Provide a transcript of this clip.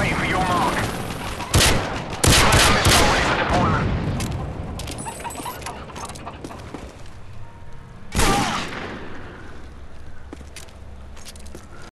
away from you.